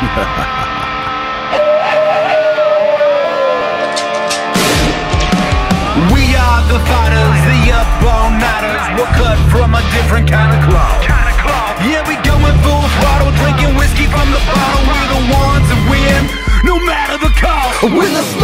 we are the fighters, the up all nighters. We're cut from a different kind of cloth. Yeah, we going full throttle, drinking whiskey from the bottle. We're the ones that win, no matter the cost. We're the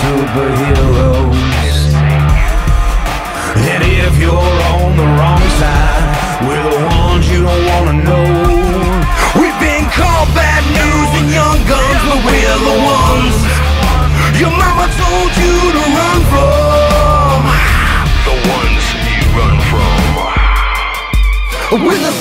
superheroes. And if you're on the wrong side, we're the ones you don't want to know. We've been called bad news and young guns, but we're the ones your mama told you to run from. The ones you run from. We're the